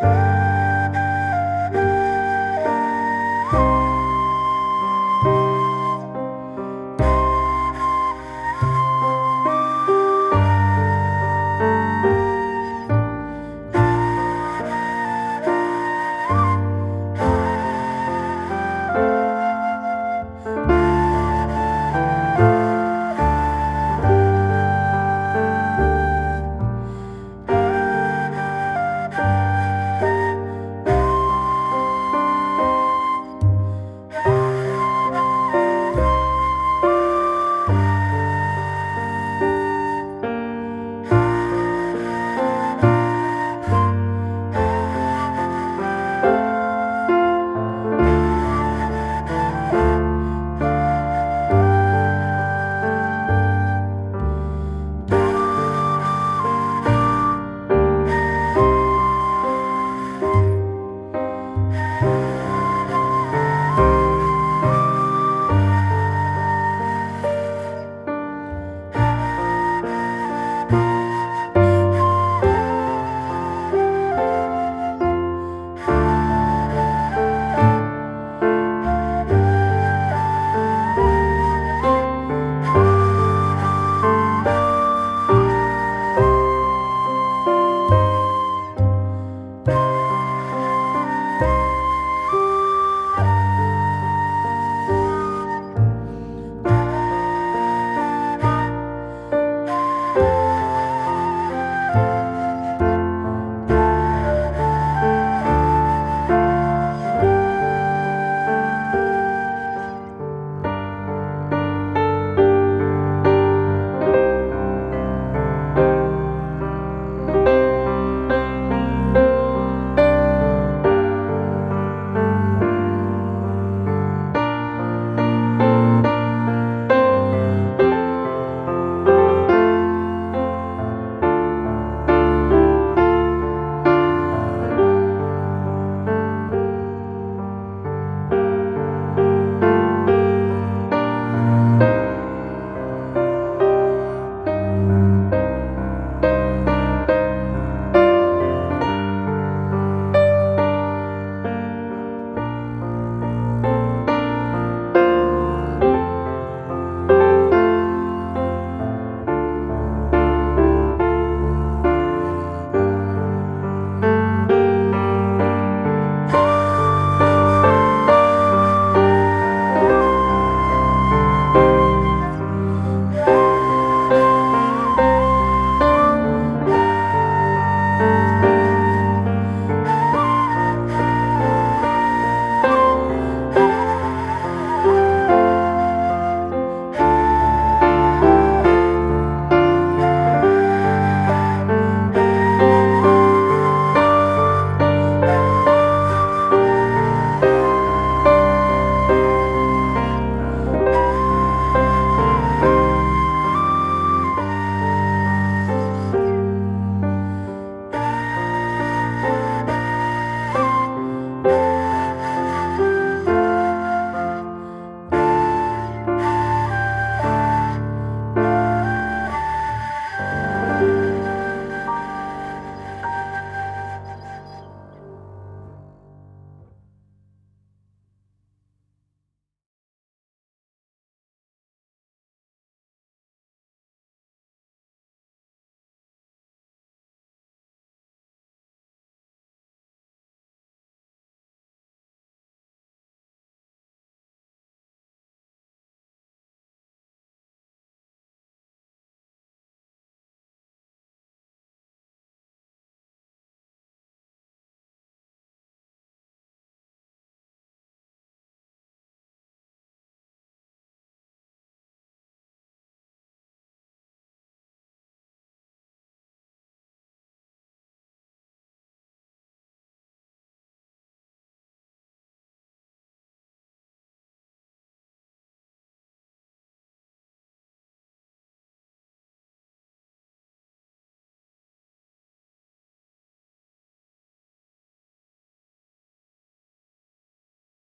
Bye.